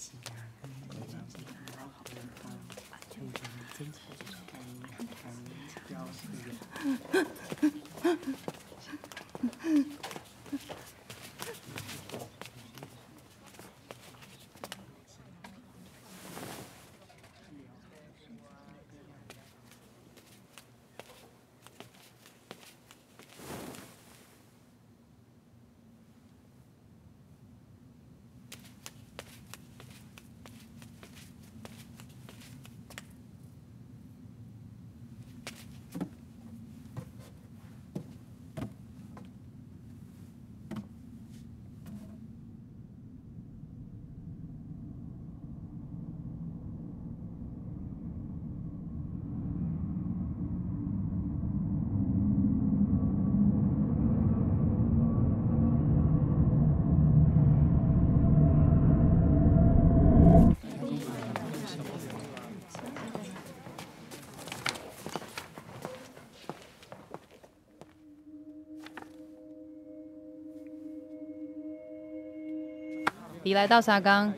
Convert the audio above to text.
起呀、啊，他们也真是好好的帮，把。你来到沙冈，